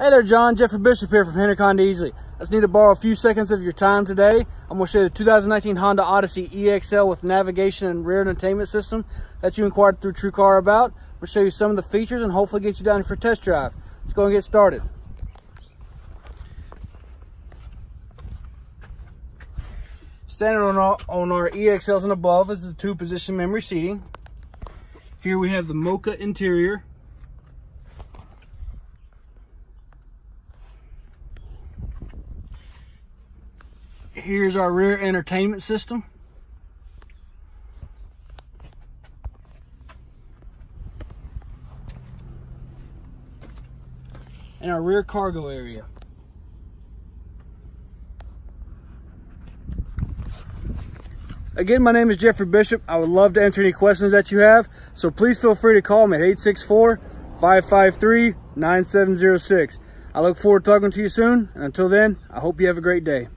Hey there, Jon. Jeffery Bishop here from Hendrick Easley. I just need to borrow a few seconds of your time today. I'm going to show you the 2019 Honda Odyssey EXL with navigation and rear entertainment system that you inquired through TrueCar about. I'm going to show you some of the features and hopefully get you down for a test drive. Let's go and get started. Standard on our, on our EXLs and above is the two position memory seating. Here we have the mocha interior Here's our rear entertainment system. And our rear cargo area. Again, my name is Jeffery Bishop. I would love to answer any questions that you have. So please feel free to call me at 864-553-9706. I look forward to talking to you soon. And until then, I hope you have a great day.